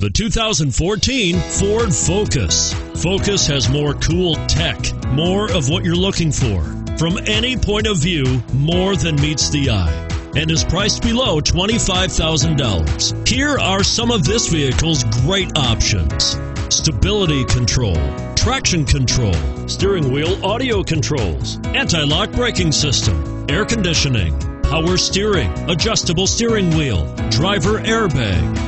The 2014 Ford Focus. Focus has more cool tech, more of what you're looking for. From any point of view, more than meets the eye. And is priced below $25,000. Here are some of this vehicle's great options stability control, traction control, steering wheel audio controls, anti lock braking system, air conditioning power steering, adjustable steering wheel, driver airbag,